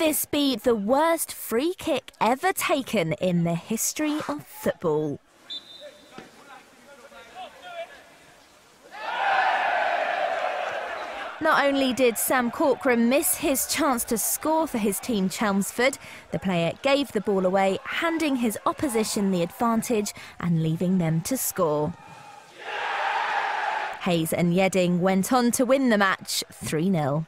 this be the worst free kick ever taken in the history of football? Not only did Sam Corcoran miss his chance to score for his team Chelmsford, the player gave the ball away, handing his opposition the advantage and leaving them to score. Hayes and Yeading went on to win the match 3 0.